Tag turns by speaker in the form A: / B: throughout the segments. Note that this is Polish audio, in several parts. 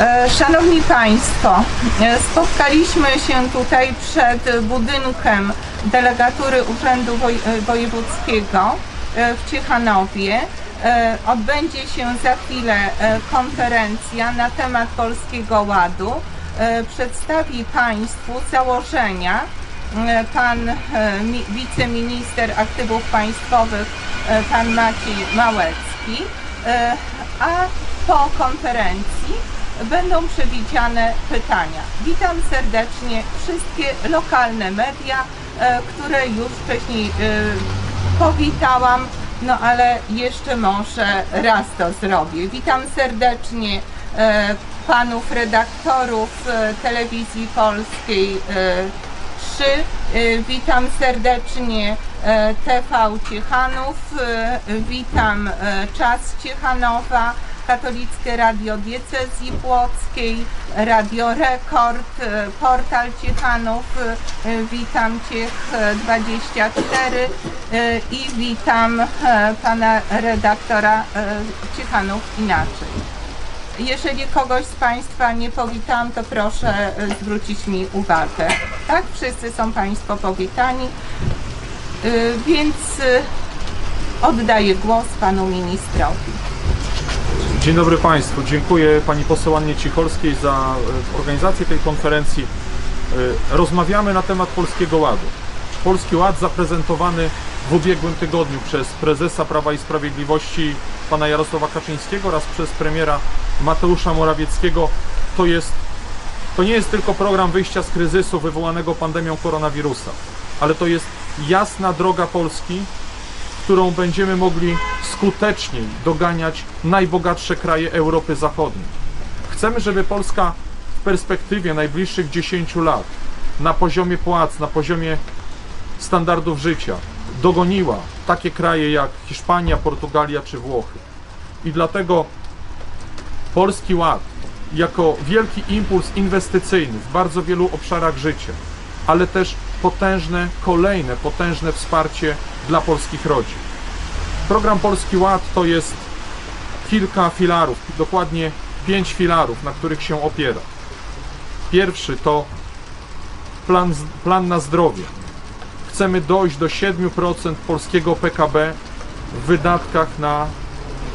A: E, Szanowni Państwo, e, spotkaliśmy się tutaj przed budynkiem delegatury Urzędu e, Wojewódzkiego w Ciechanowie. Odbędzie się za chwilę konferencja na temat Polskiego Ładu. Przedstawi Państwu założenia pan mi- wiceminister aktywów państwowych, pan Maciej Małecki, a po konferencji będą przewidziane pytania. Witam serdecznie wszystkie lokalne media, e, które już wcześniej e, powitałam, no ale jeszcze może raz to zrobię. Witam serdecznie e, panów redaktorów Telewizji Polskiej e, 3. E, Witam serdecznie TV Ciechanów, witam Czas Ciechanowa, Katolickie Radio Diecezji Płockiej, Radio Rekord, e, Portal Ciechanów, e, witam Ciech e, 24 i witam pana redaktora Ciechanów Inaczej. Jeżeli kogoś z Państwa nie powitałam, to proszę zwrócić mi uwagę. Tak, wszyscy są Państwo powitani, więc oddaję głos Panu Ministrowi.
B: Dzień dobry Państwu. Dziękuję Pani poseł Annie Cicholskiej za e, organizację tej konferencji. E, Rozmawiamy na temat Polskiego Ładu. Polski Ład zaprezentowany w ubiegłym tygodniu przez prezesa Prawa i Sprawiedliwości pana Jarosława Kaczyńskiego oraz przez premiera Mateusza Morawieckiego to jest to nie jest tylko program wyjścia z kryzysu wywołanego pandemią koronawirusa, ale to jest jasna droga Polski którą będziemy mogli skuteczniej doganiać najbogatsze kraje Europy Zachodniej. Chcemy, żeby Polska w perspektywie najbliższych 10 lat na poziomie płac, na poziomie standardów życia dogoniła takie kraje jak Hiszpania, Portugalia czy Włochy. I dlatego Polski Ład jako wielki impuls inwestycyjny w bardzo wielu obszarach życia, ale też potężne, kolejne potężne wsparcie dla polskich rodzin. Program Polski Ład to jest kilka filarów, dokładnie pięć filarów, na których się opiera. Pierwszy to plan, plan na zdrowie. Chcemy dojść do 7% polskiego PKB w wydatkach na,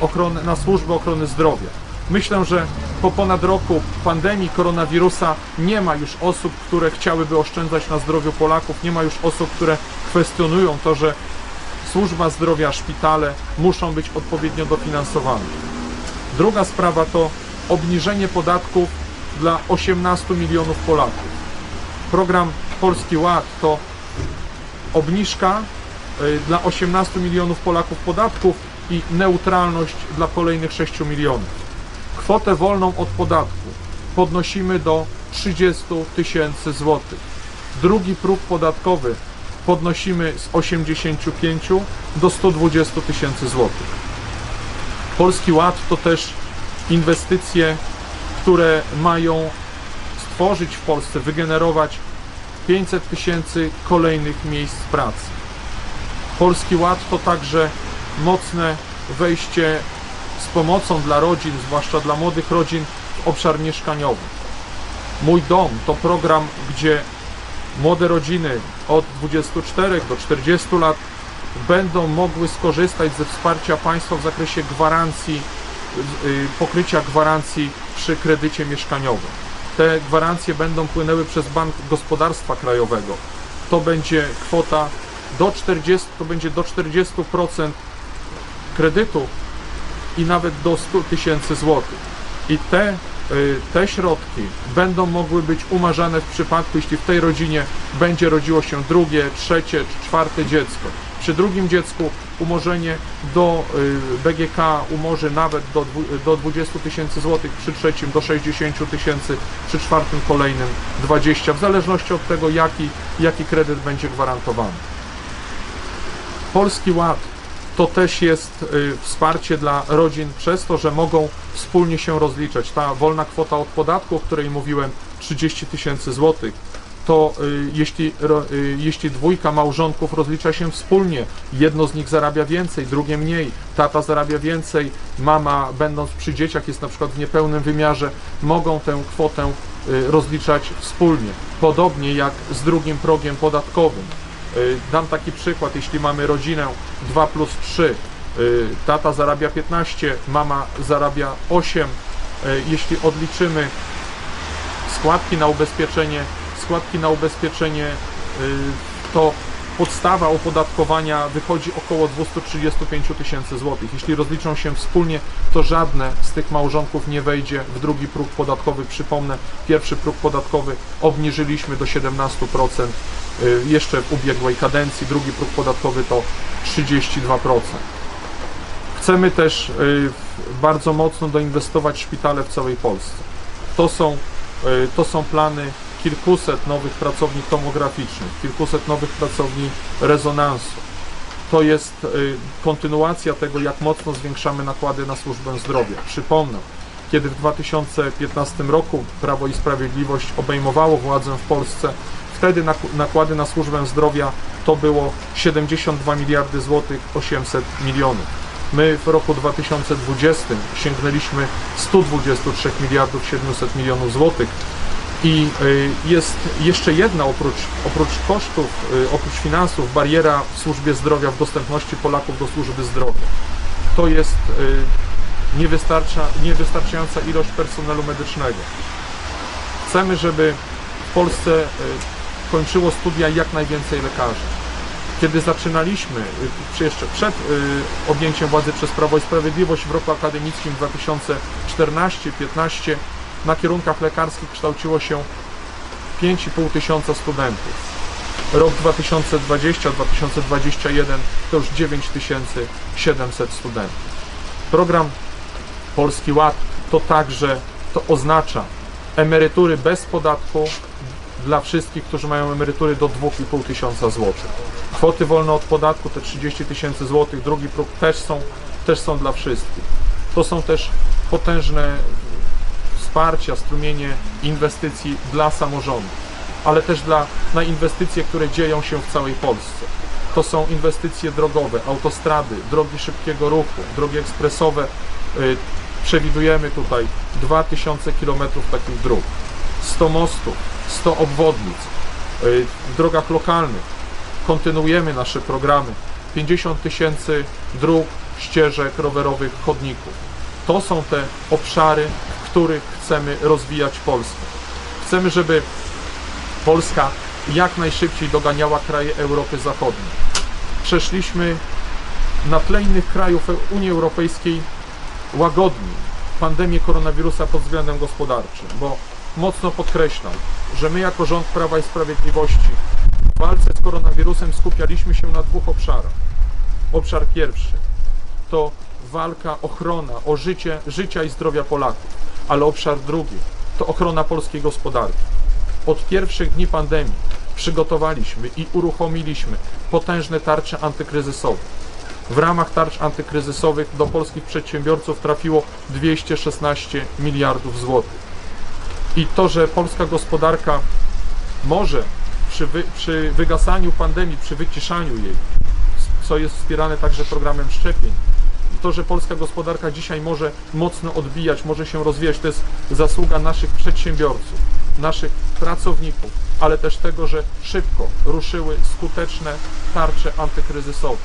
B: ochronę, na służbę ochrony zdrowia. Myślę, że po ponad roku pandemii koronawirusa nie ma już osób, które chciałyby oszczędzać na zdrowiu Polaków, nie ma już osób, które kwestionują to, że służba zdrowia, szpitale muszą być odpowiednio dofinansowane. Druga sprawa to obniżenie podatków dla 18 milionów Polaków. Program Polski Ład to obniżka y, dla 18 milionów Polaków podatków i neutralność dla kolejnych 6 milionów. Kwotę wolną od podatku podnosimy do 30 tysięcy złotych. Drugi próg podatkowy podnosimy z 85 do 120 tysięcy złotych. Polski Ład to też inwestycje, które mają stworzyć w Polsce, wygenerować 500 tysięcy kolejnych miejsc pracy. Polski Ład to także mocne wejście z pomocą dla rodzin, zwłaszcza dla młodych rodzin, w obszar mieszkaniowy. Mój dom to program, gdzie młode rodziny od 24 do 40 lat będą mogły skorzystać ze wsparcia państwa w zakresie gwarancji, y, pokrycia gwarancji przy kredycie mieszkaniowym. Te gwarancje będą płynęły przez Bank Gospodarstwa Krajowego. To będzie kwota do 40, to będzie do 40% kredytu i nawet do 100 tysięcy złotych. I te, te środki będą mogły być umarzane w przypadku, jeśli w tej rodzinie będzie rodziło się drugie, trzecie czy czwarte dziecko. Przy drugim dziecku umorzenie do y, BGK umorzy nawet do, do 20 tysięcy złotych, przy trzecim do 60 tysięcy, przy czwartym kolejnym 20, w zależności od tego, jaki, jaki kredyt będzie gwarantowany. Polski Ład to też jest y, wsparcie dla rodzin przez to, że mogą wspólnie się rozliczać. Ta wolna kwota od podatku, o której mówiłem, 30 tysięcy złotych, to y, jeśli, y, jeśli dwójka małżonków rozlicza się wspólnie, jedno z nich zarabia więcej, drugie mniej, tata zarabia więcej, mama będąc przy dzieciach jest na przykład w niepełnym wymiarze, mogą tę kwotę y, rozliczać wspólnie. Podobnie jak z drugim progiem podatkowym. Dam taki przykład, jeśli mamy rodzinę 2 plus 3, y, tata zarabia 15, mama zarabia 8, y, jeśli odliczymy składki na ubezpieczenie, składki na ubezpieczenie, y, to podstawa opodatkowania wychodzi około 235 tysięcy złotych. Jeśli rozliczą się wspólnie, to żadne z tych małżonków nie wejdzie w drugi próg podatkowy. Przypomnę, pierwszy próg podatkowy obniżyliśmy do 17% y, jeszcze w ubiegłej kadencji, drugi próg podatkowy to 32%. Chcemy też y, bardzo mocno doinwestować w szpitale w całej Polsce. To są, y, to są plany kilkuset nowych pracowni tomograficznych, kilkuset nowych pracowni rezonansu. To jest y, kontynuacja tego, jak mocno zwiększamy nakłady na służbę zdrowia. Przypomnę, kiedy w 2015 roku Prawo i Sprawiedliwość obejmowało władzę w Polsce, wtedy nak- nakłady na służbę zdrowia to było 72 miliardy złotych 800 milionów. My w roku 2020 sięgnęliśmy 123 miliardów 700 milionów złotych. I y, jest jeszcze jedna oprócz, oprócz kosztów, y, oprócz finansów, bariera w służbie zdrowia, w dostępności Polaków do służby zdrowia. To jest y, niewystarcza, niewystarczająca ilość personelu medycznego. Chcemy, żeby w Polsce kończyło studia jak najwięcej lekarzy. Kiedy zaczynaliśmy, y, jeszcze przed y, objęciem władzy przez Prawo i Sprawiedliwość w roku akademickim 2014-15 na kierunkach lekarskich kształciło się 5,5 tysiąca studentów. Rok 2020-2021 to już 9700 studentów. Program Polski Ład to także to oznacza emerytury bez podatku dla wszystkich, którzy mają emerytury do 2,5 tysiąca złotych. Kwoty wolne od podatku, te 30 tysięcy złotych, drugi próg też są, też są dla wszystkich. To są też potężne wsparcia, strumienie inwestycji dla samorządów, ale też dla, na inwestycje, które dzieją się w całej Polsce. To są inwestycje drogowe, autostrady, drogi szybkiego ruchu, drogi ekspresowe. Y, Przewidujemy tutaj 2000 km takich dróg, 100 mostów, 100 obwodnic. Y, W drogach lokalnych kontynuujemy nasze programy. 50 tysięcy dróg, ścieżek rowerowych, chodników. To są te obszary, w których chcemy rozwijać Polskę. Chcemy, żeby Polska jak najszybciej doganiała kraje Europy Zachodniej. Przeszliśmy na tle innych krajów Unii Europejskiej łagodniej pandemię koronawirusa pod względem gospodarczym, bo mocno podkreślam, że my jako rząd Prawa i Sprawiedliwości walce z koronawirusem skupialiśmy się na dwóch obszarach. Obszar pierwszy to walka, ochrona o życie, życia i zdrowia Polaków, ale obszar drugi to ochrona polskiej gospodarki. Od pierwszych dni pandemii przygotowaliśmy i uruchomiliśmy potężne tarcze antykryzysowe. W ramach tarcz antykryzysowych do polskich przedsiębiorców trafiło 216 miliardów złotych. I to, że polska gospodarka może przy, wy, przy wygasaniu pandemii, przy wyciszaniu jej, co jest wspierane także programem szczepień, to, że polska gospodarka dzisiaj może mocno odbijać, może się rozwijać, to jest zasługa naszych przedsiębiorców, naszych pracowników, ale też tego, że szybko ruszyły skuteczne tarcze antykryzysowe.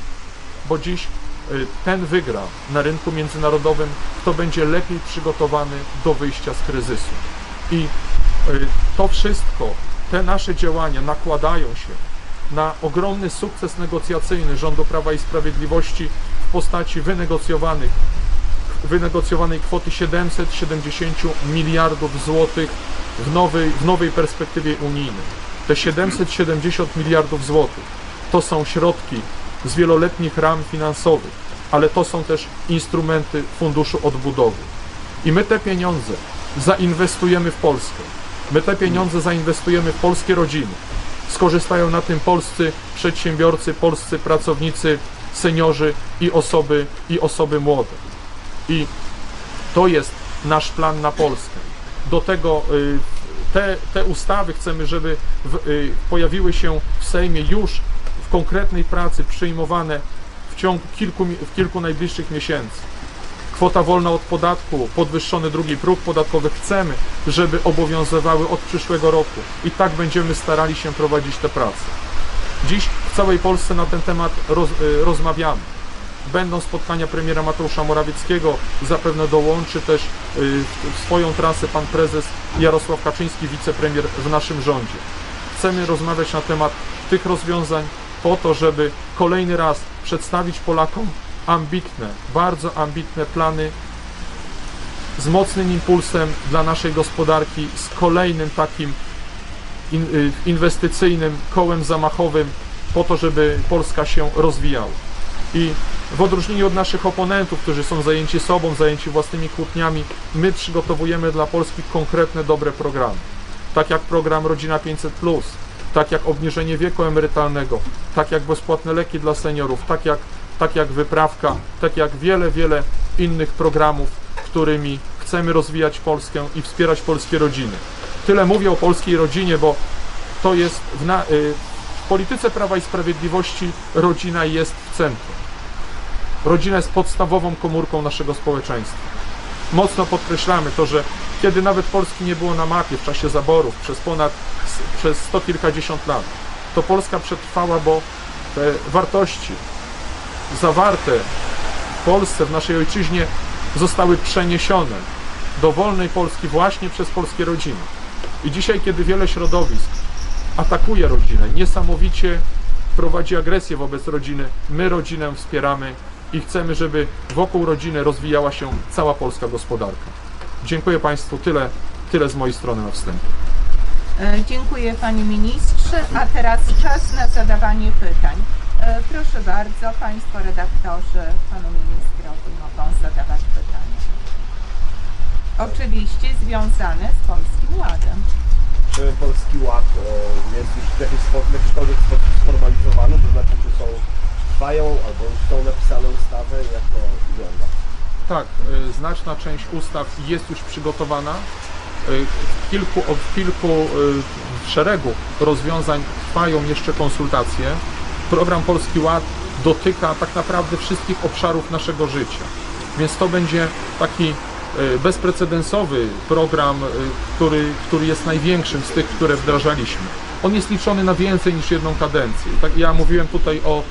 B: Bo dziś y, ten wygra na rynku międzynarodowym, kto będzie lepiej przygotowany do wyjścia z kryzysu. I y, to wszystko, te nasze działania nakładają się na ogromny sukces negocjacyjny rządu Prawa i Sprawiedliwości w postaci wynegocjowanych, wynegocjowanej kwoty 770 miliardów złotych w nowej, w nowej perspektywie unijnej. Te 770 miliardów złotych to są środki z wieloletnich ram finansowych, ale to są też instrumenty Funduszu Odbudowy. I my te pieniądze zainwestujemy w Polskę. My te pieniądze zainwestujemy w polskie rodziny. Skorzystają na tym polscy przedsiębiorcy, polscy pracownicy, seniorzy i osoby, i osoby młode. I to jest nasz plan na Polskę. Do tego y, te, te ustawy chcemy, żeby w, y, pojawiły się w Sejmie już w konkretnej pracy przyjmowane w ciągu kilku, w kilku najbliższych miesięcy. Kwota wolna od podatku, podwyższony drugi próg podatkowy. Chcemy, żeby obowiązywały od przyszłego roku i tak będziemy starali się prowadzić te prace. Dziś w całej Polsce na ten temat roz, y, rozmawiamy. Będą spotkania premiera Mateusza Morawieckiego, zapewne dołączy też y, w- swoją trasę pan prezes Jarosław Kaczyński, wicepremier w naszym rządzie. Chcemy rozmawiać na temat tych rozwiązań po to, żeby kolejny raz przedstawić Polakom ambitne, bardzo ambitne plany z mocnym impulsem dla naszej gospodarki, z kolejnym takim y, inwestycyjnym kołem zamachowym po to, żeby Polska się rozwijała. I w odróżnieniu od naszych oponentów, którzy są zajęci sobą, zajęci własnymi kłótniami, my przygotowujemy dla Polski konkretne, dobre programy. Tak jak program Rodzina 500, tak jak obniżenie wieku emerytalnego, tak jak bezpłatne leki dla seniorów, tak jak, tak jak wyprawka, tak jak wiele, wiele innych programów, którymi chcemy rozwijać Polskę i wspierać polskie rodziny. Tyle mówię o polskiej rodzinie, bo to jest w, na, y, w polityce Prawa i Sprawiedliwości rodzina jest w centrum. Rodzina jest podstawową komórką naszego społeczeństwa. Mocno podkreślamy to, że kiedy nawet Polski nie było na mapie w czasie zaborów przez ponad przez sto kilkadziesiąt lat, to Polska przetrwała, bo te wartości zawarte w Polsce, w naszej ojczyźnie zostały przeniesione do wolnej Polski właśnie przez polskie rodziny. I dzisiaj, kiedy wiele środowisk atakuje rodzinę, niesamowicie prowadzi agresję wobec rodziny, my rodzinę wspieramy i chcemy, żeby wokół rodziny rozwijała się cała polska gospodarka. Dziękuję Państwu, tyle, tyle z mojej strony na wstępie.
A: E, Dziękuję Panie Ministrze, a teraz czas na zadawanie pytań. E, Proszę bardzo, Państwo redaktorzy Panu Ministrowi mogą zadawać pytania. Oczywiście związane z Polskim Ładem.
C: Czy Polski Ład e, jest już w jakiś sposób, sformalizowany, to znaczy czy są, trwają albo już są napisane ustawy, jak to wygląda?
B: Tak, y, znaczna część ustaw jest już przygotowana. W kilku, w kilku w szeregu rozwiązań trwają jeszcze konsultacje. Program Polski Ład dotyka tak naprawdę wszystkich obszarów naszego życia. Więc to będzie taki y, bezprecedensowy program, y, który, który jest największym z tych, które wdrażaliśmy. On jest liczony na więcej niż jedną kadencję. Tak, ja mówiłem tutaj o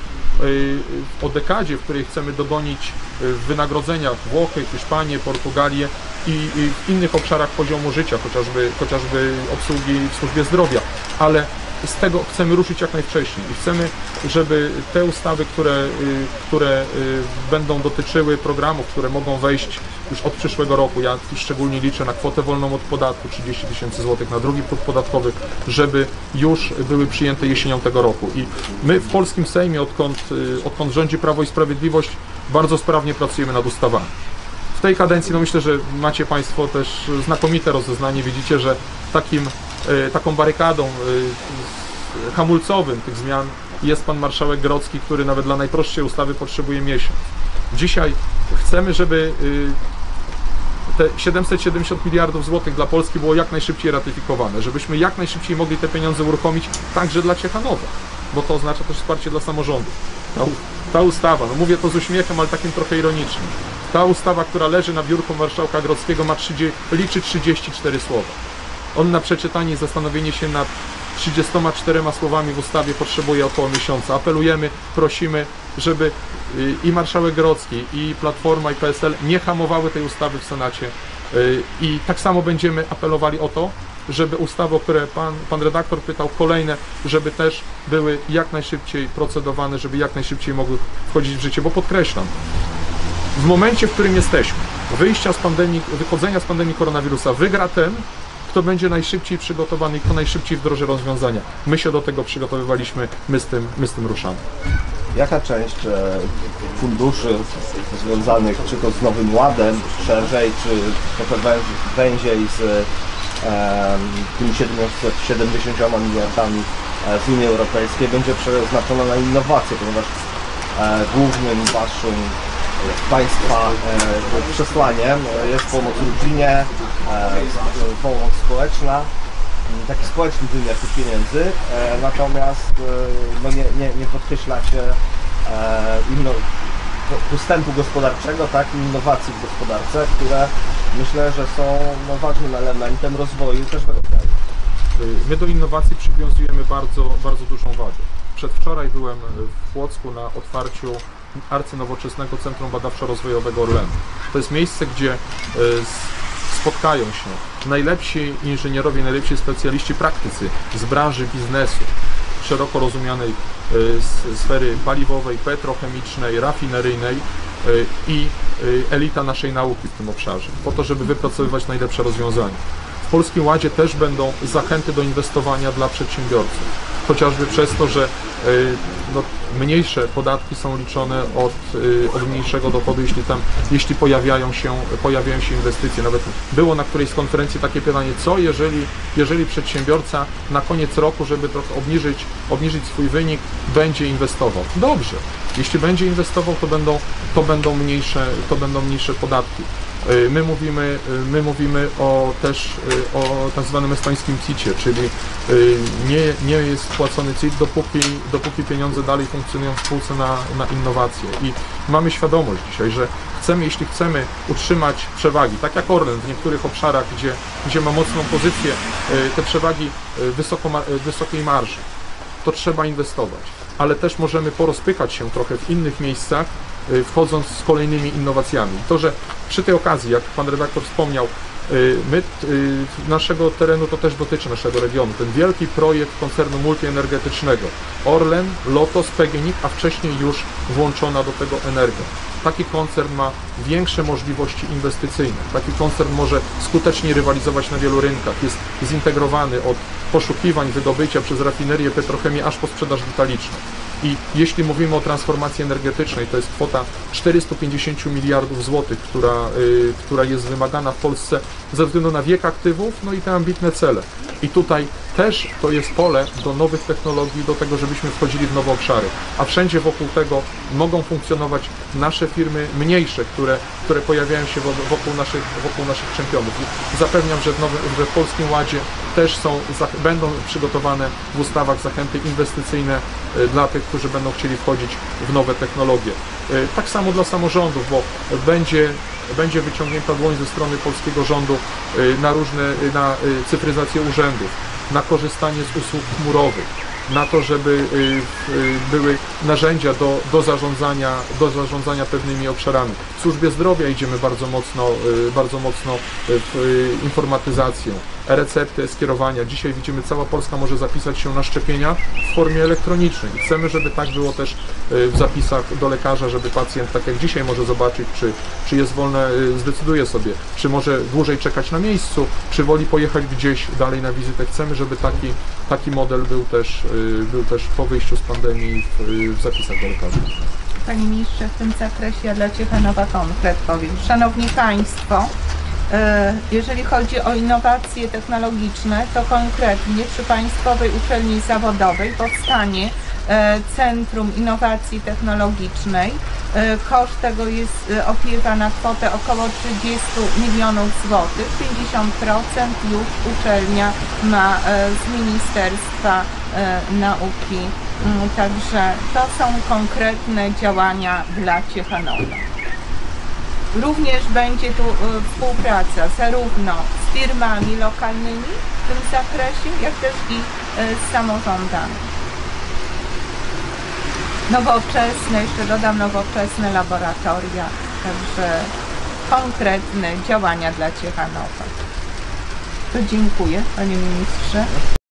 B: y, o dekadzie, w której chcemy dogonić w wynagrodzeniach Włochy, Hiszpanię, Portugalię i, i w innych obszarach poziomu życia, chociażby, chociażby obsługi w służbie zdrowia, ale z tego chcemy ruszyć jak najwcześniej i chcemy, żeby te ustawy, które, y, które y, będą dotyczyły programów, które mogą wejść już od przyszłego roku, ja szczególnie liczę na kwotę wolną od podatku 30 tysięcy złotych na drugi próg podatkowy, żeby już były przyjęte jesienią tego roku. I my w polskim Sejmie, odkąd, y, odkąd rządzi Prawo i Sprawiedliwość, bardzo sprawnie pracujemy nad ustawami. W tej kadencji, no myślę, że macie Państwo też znakomite rozeznanie. Widzicie, że takim, e, taką barykadą e, hamulcowym tych zmian jest Pan Marszałek Grodzki, który nawet dla najprostszej ustawy potrzebuje miesiąc. Dzisiaj chcemy, żeby y, te 770 miliardów złotych dla Polski było jak najszybciej ratyfikowane, żebyśmy jak najszybciej mogli te pieniądze uruchomić także dla Ciechanowa, bo to oznacza też wsparcie dla samorządów. Ta, ustawa, no mówię to z uśmiechem, ale takim trochę ironicznym. Ta ustawa, która leży na biurku marszałka Grodzkiego ma 30, liczy 34 słowa. On na przeczytanie i zastanowienie się nad 34 słowami w ustawie potrzebuje około miesiąca. Apelujemy, prosimy, żeby y, i marszałek Grodzki, i Platforma, i PSL nie hamowały tej ustawy w Senacie. Y, I tak samo będziemy apelowali o to, żeby ustawy, o które pan, pan redaktor pytał, kolejne, żeby też były jak najszybciej procedowane, żeby jak najszybciej mogły wchodzić w życie, bo podkreślam, w momencie, w którym jesteśmy, wyjścia z pandemii, wychodzenia z pandemii koronawirusa, wygra ten, kto będzie najszybciej przygotowany i kto najszybciej wdroży rozwiązania. My się do tego przygotowywaliśmy, my z tym, my z tym ruszamy.
C: Jaka część e, funduszy związanych czy to z Nowym Ładem szerzej, czy trochę węziej z tymi 770 miliardami e, z Unii Europejskiej będzie przeznaczona na innowacje, ponieważ e, głównym waszym e, Państwa przesłaniem jest pomoc rodzinie, pomoc społeczna taki społeczny wymiar tych pieniędzy, natomiast no nie, nie, nie podkreśla się e, inno, po- postępu gospodarczego, tak, i innowacji w gospodarce, które myślę, że są no, ważnym elementem rozwoju każdego kraju.
B: My do innowacji przywiązujemy bardzo, bardzo dużą wagę. Przedwczoraj byłem w Płocku na otwarciu arcynowoczesnego Centrum Badawczo-Rozwojowego Orlenu. To jest miejsce, gdzie s- spotkają się najlepsi inżynierowie, najlepsi specjaliści praktycy z branży biznesu, szeroko rozumianej s- sfery paliwowej, petrochemicznej, rafineryjnej y, i y, elita naszej nauki w tym obszarze, po to, żeby wypracowywać najlepsze rozwiązania. W Polskim Ładzie też będą zachęty do inwestowania dla przedsiębiorców, chociażby przez to, że no, mniejsze podatki są liczone od, y, od mniejszego dochodu, jeśli tam, jeśli pojawiają się, pojawiają się inwestycje. Nawet było na którejś z konferencji takie pytanie, co jeżeli, jeżeli przedsiębiorca na koniec roku, żeby trochę obniżyć, obniżyć swój wynik, będzie inwestował. Dobrze, jeśli będzie inwestował, to będą, to będą, mniejsze, to będą mniejsze podatki. Y, My mówimy, y, my mówimy o też y, o tak zwanym estońskim CIT-ie, czyli nie, nie jest płacony CIT, dopóki, dopóki pieniądze dalej funkcjonują w spółce na, na innowacje. I mamy świadomość dzisiaj, że chcemy, jeśli chcemy utrzymać przewagi, tak jak Orlen w niektórych obszarach, gdzie, gdzie ma mocną pozycję, te przewagi wysoko, wysokiej marży, to trzeba inwestować. Ale też możemy porozpykać się trochę w innych miejscach, wchodząc z kolejnymi innowacjami. To, że przy tej okazji, jak pan redaktor wspomniał, y, my, y, naszego terenu to też dotyczy naszego regionu. Ten wielki projekt koncernu multienergetycznego. Orlen, Lotos, PGNiG, a wcześniej już włączona do tego Energia. Taki koncern ma większe możliwości inwestycyjne. Taki koncern może skutecznie rywalizować na wielu rynkach. Jest zintegrowany od poszukiwań, wydobycia przez rafinerię, petrochemię, aż po sprzedaż detaliczną. I jeśli mówimy o transformacji energetycznej, to jest kwota 450 miliardów złotych, która, y, która jest wymagana w Polsce ze względu na wiek aktywów, no i te ambitne cele. I tutaj też to jest pole do nowych technologii, do tego, żebyśmy wchodzili w nowe obszary. A wszędzie wokół tego mogą funkcjonować nasze firmy mniejsze, które, które pojawiają się wo- wokół naszych, wokół naszych czempionów. I zapewniam, że w, nowym, że w Polskim Ładzie też są, będą przygotowane w ustawach zachęty inwestycyjne y, dla tych, którzy będą chcieli wchodzić w nowe technologie. Y, Tak samo dla samorządów, bo będzie, będzie wyciągnięta dłoń ze strony polskiego rządu y, na różne, na cyfryzację urzędów, na korzystanie z usług chmurowych, na to, żeby były narzędzia do, do, zarządzania, do zarządzania pewnymi obszarami. W służbie zdrowia idziemy bardzo mocno, bardzo mocno w informatyzację, e-recepty, skierowania. Dzisiaj widzimy, cała Polska może zapisać się na szczepienia w formie elektronicznej. Chcemy, żeby tak było też y, w zapisach do lekarza, żeby pacjent, tak jak dzisiaj może zobaczyć, czy, czy jest wolne, y, zdecyduje sobie, czy może dłużej czekać na miejscu, czy woli pojechać gdzieś dalej na wizytę. Chcemy, żeby taki, taki model był też, y, był też po wyjściu z pandemii w, w zapisach do lekarza.
A: Panie Ministrze, w tym zakresie dla Ciechanowa konkret powiem. Szanowni Państwo, e, jeżeli chodzi o innowacje technologiczne, to konkretnie przy Państwowej Uczelni Zawodowej powstanie e, Centrum Innowacji Technologicznej. E, Koszt tego jest e, opiewa na kwotę około 30 milionów złotych. 50% już uczelnia ma e, z Ministerstwa e, Nauki. Mm, Także to są konkretne działania dla Ciechanowa. Również będzie tu e, współpraca zarówno z firmami lokalnymi w tym zakresie, jak też i e, z samorządami. Nowoczesne, jeszcze dodam nowoczesne laboratoria, także konkretne działania dla Ciechanowa. To dziękuję Panie Ministrze.